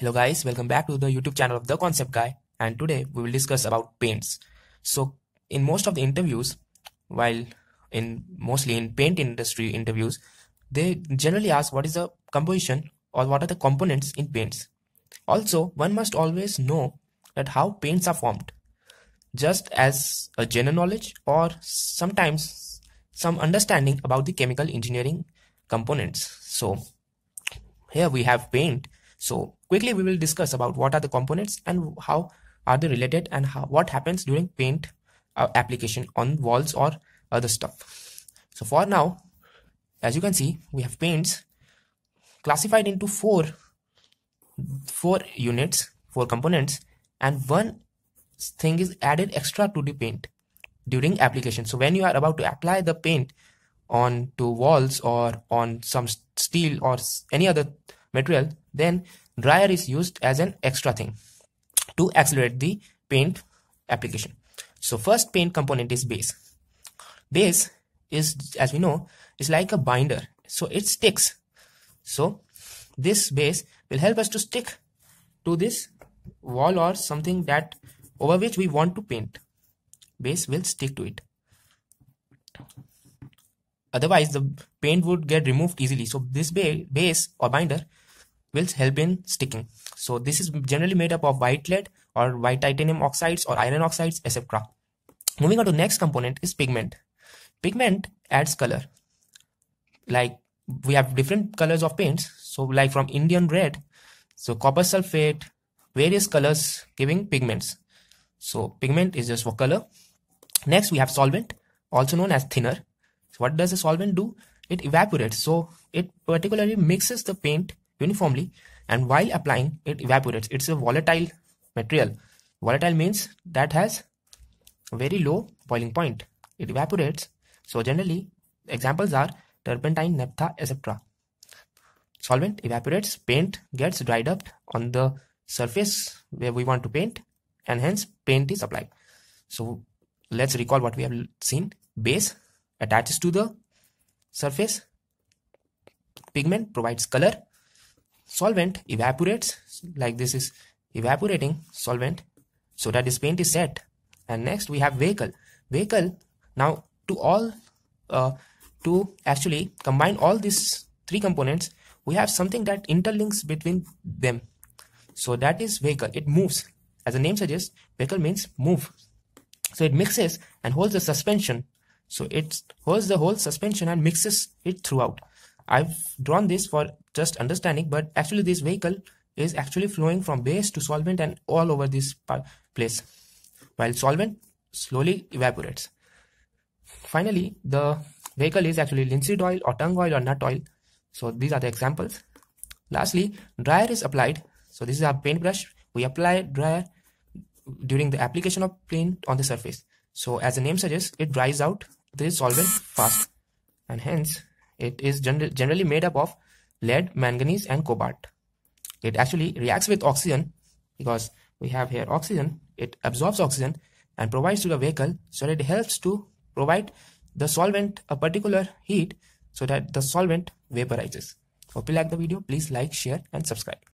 Hello guys, welcome back to the YouTube channel of The Concept Guy and today we will discuss about paints. So in most of the interviews, while in mostly in paint industry interviews, they generally ask what is the composition or what are the components in paints. Also, one must always know that how paints are formed just as a general knowledge or sometimes some understanding about the chemical engineering components. So here we have paint so quickly we will discuss about what are the components and how are they related and how, what happens during paint uh, application on walls or other stuff. So for now, as you can see, we have paints classified into four, four units, four components and one thing is added extra to the paint during application. So when you are about to apply the paint on to walls or on some steel or any other material, then dryer is used as an extra thing to accelerate the paint application. So first paint component is base. Base is, as we know, is like a binder. So it sticks. So this base will help us to stick to this wall or something that over which we want to paint. Base will stick to it. Otherwise, the paint would get removed easily. So this base or binder will help in sticking. So this is generally made up of white lead or white titanium oxides or iron oxides, etc. Moving on to next component is pigment. Pigment adds color. Like we have different colors of paints. So like from Indian red, so copper sulfate, various colors giving pigments. So pigment is just for color. Next we have solvent, also known as thinner. So what does the solvent do? It evaporates. So it particularly mixes the paint uniformly and while applying it evaporates. It's a volatile material. Volatile means that has very low boiling point. It evaporates. So generally examples are turpentine naphtha etc solvent evaporates. Paint gets dried up on the surface where we want to paint and hence paint is applied. So let's recall what we have seen. Base attaches to the surface. Pigment provides color solvent evaporates like this is evaporating solvent. So that this paint is set. And next we have vehicle. Vehicle now to all uh, to actually combine all these three components we have something that interlinks between them. So that is vehicle. It moves. As the name suggests vehicle means move. So it mixes and holds the suspension. So it holds the whole suspension and mixes it throughout I've drawn this for just understanding, but actually this vehicle is actually flowing from base to solvent and all over this place, while solvent slowly evaporates. Finally, the vehicle is actually linseed oil or tung oil or nut oil. So these are the examples. Lastly, dryer is applied. So this is our paintbrush. We apply dryer during the application of paint on the surface. So as the name suggests, it dries out the solvent fast and hence it is gener generally made up of lead, manganese and cobalt. It actually reacts with oxygen because we have here oxygen. It absorbs oxygen and provides to the vehicle so that it helps to provide the solvent a particular heat so that the solvent vaporizes. Hope you like the video. Please like, share and subscribe.